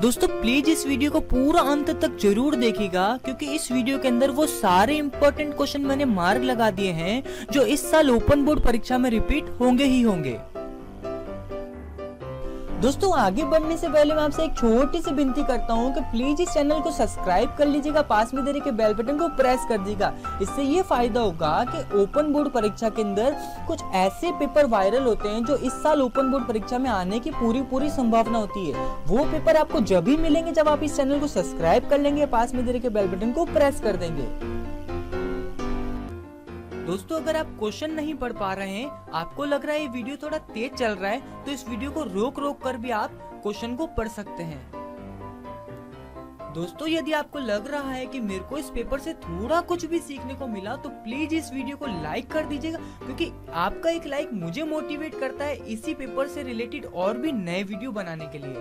दोस्तों प्लीज़ इस वीडियो को पूरा अंत तक ज़रूर देखिएगा, क्योंकि इस वीडियो के अंदर वो सारे इम्पोर्टेंट क्वेश्चन मैंने मार्ग लगा दिए हैं, जो इस साल ओपन बोर्ड परीक्षा में रिपीट होंगे ही होंगे। दोस्तों, आगे बढ़ने से पहले मैं आपसे एक छोटी सी विनती करता हूँ कि प्लीज़ इस चैनल को सब्सक्राइब कर लीजिएगा, पास में दे के बेल बटन को प्रेस कर दीजिएगा। इससे ये फ़ायदा होगा कि ओपन बोर्ड परीक्षा के अंदर कुछ ऐसे पेपर वायरल होते हैं जो इस साल ओपन बोर्ड परीक्षा में आने की पूरी पूरी संभावना होती है। वो पेपर आपको जब भी मिलेंगे जब आप इस चैनल को सब्सक्राइब कर लेंगे, पास में दे के बेल बटन को प्रेस कर देंगे। दोस्तों, अगर आप क्वेश्चन नहीं पढ़ पा रहे हैं, आपको लग रहा है ये वीडियो थोड़ा तेज चल रहा है तो इस वीडियो को रोक रोक कर भी आप क्वेश्चन को पढ़ सकते हैं। दोस्तों, यदि आपको लग रहा है कि मेरे को इस पेपर से थोड़ा कुछ भी सीखने को मिला तो प्लीज़ इस वीडियो को लाइक कर दीजिएगा, क्योंकि आपका एक लाइक मुझे मोटिवेट करता है इसी पेपर से रिलेटेड और भी नए वीडियो बनाने के लिए।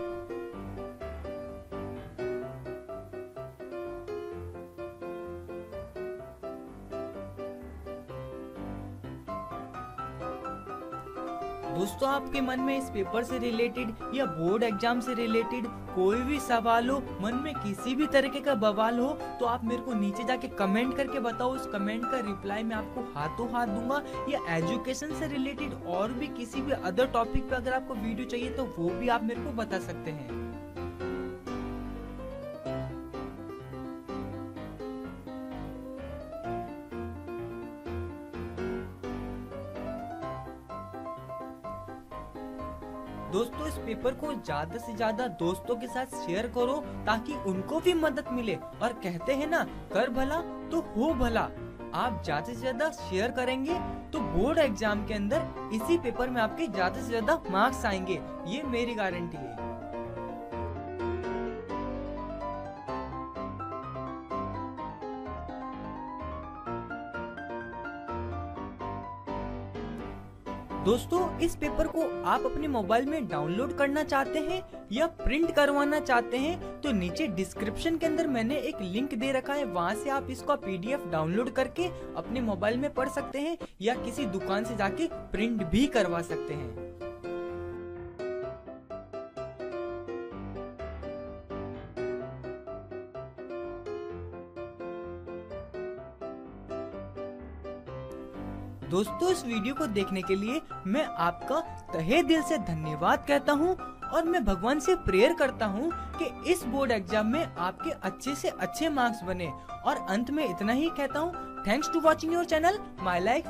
दोस्तों आपके मन में इस पेपर से रिलेटेड या बोर्ड एग्ज़ाम से रिलेटेड कोई भी सवाल हो, मन में किसी भी तरीके का बवाल हो तो आप मेरे को नीचे जाके कमेंट करके बताओ। उस कमेंट का रिप्लाई मैं आपको हाथों हाथ दूँगा या एजुकेशन से रिलेटेड और भी किसी भी अदर टॉपिक पे अगर आपको वीडियो चाहिए तो वो भी आप मेरे को बता सकते हैं। दोस्तों, इस पेपर को ज़्यादा से ज़्यादा दोस्तों के साथ शेयर करो ताकि उनको भी मदद मिले। और कहते हैं ना, कर भला तो हो भला। आप ज़्यादा से ज़्यादा शेयर करेंगे तो बोर्ड एग्ज़ाम के अंदर इसी पेपर में आपके ज़्यादा से ज़्यादा मार्क्स आएँगे। ये मेरी गारंटी है। दोस्तों, इस पेपर को आप अपने मोबाइल में डाउनलोड करना चाहते हैं या प्रिंट करवाना चाहते हैं तो नीचे डिस्क्रिप्शन के अंदर मैंने एक लिंक दे रखा है, वहाँ से आप इसका पीडीएफ डाउनलोड करके अपने मोबाइल में पढ़ सकते हैं या किसी दुकान से जाके प्रिंट भी करवा सकते हैं। दोस्तों, इस वीडियो को देखने के लिए मैं आपका तहे दिल से धन्यवाद कहता हूँ और मैं भगवान से प्रेयर करता हूँ कि इस बोर्ड एग्ज़ाम में आपके अच्छे से अच्छे मार्क्स बने। और अंत में इतना ही कहता हूँ thanks to watching your channel my like